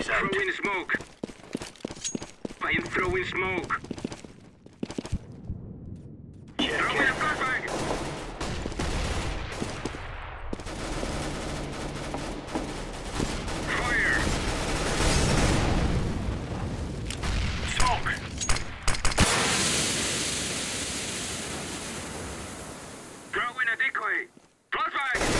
Decoys out. Throwing smoke. I am throwing smoke. Check Throwing it. a flashbang. Fire. Smoke. Throwing a decoy. Flashbang.